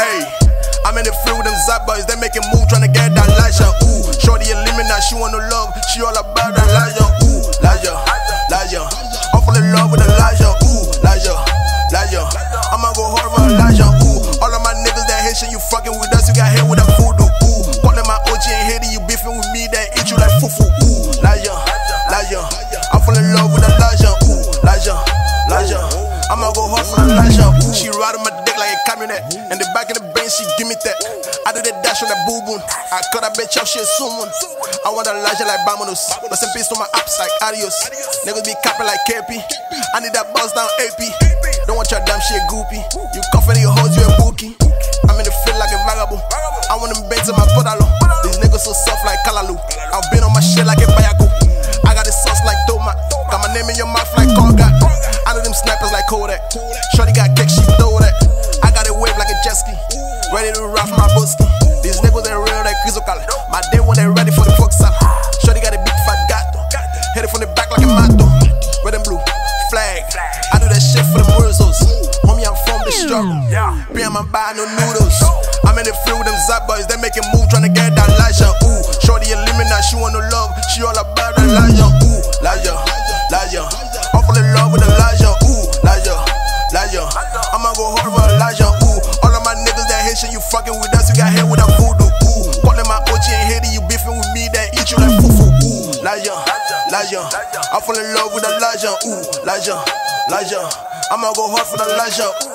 Hey, I'm in the field with them zap boys, they making moves, trying to get that light shot. Ooh, I'ma go hard for lajan. Ooh, she riding my dick like a camionette. In the back of the bench, she give me that. I did the dash on that boo boon. I cut that bitch off, she a someone. I want lajan like Bamonos. Rest in peace to my ops like adios. Niggas be capping like KP. I need that buzz down AP. Don't want your damn shit goopy. You cuff any hoes, you a bookie. I'm in the field like a vagabond. I want them bands in my podalo. These niggas so soft like Kalalu. I've been on my shit like a Bayako. I got the sauce like Toma. Got my name in your mouth like them like Kodak. Shorty got kick, she throw that. I got it wave like a jet ski. Ready to ride for my broski. These niggas ain't real, they quizzical. My day when they ready for the fuck up. Shorty got a big fat gato. Hit it from the back like a mato. Red and blue, flag. I do that shit for the Murzos. Homie, I'm from the struggle. Be on my buy no noodles. I'm in the field with them Zap boys, they making move, tryna get that lajan. Ooh, Shorty now, she want no love, she all about that lajan. Ooh, lajan, lajan. I'm full in love with lajan. Ooh, lajan, lajan. Ooh, all of my niggas that Haitian, you fucking with us, you got hit with that voodoo. Ooh, calling my OG and Haiti, you beefing with me, that eat you like fufu. Ooh, lajan, lajan. I fall in love with lajan. Ooh, lajan, Elijah. I'ma go hard for Elijah. Ooh.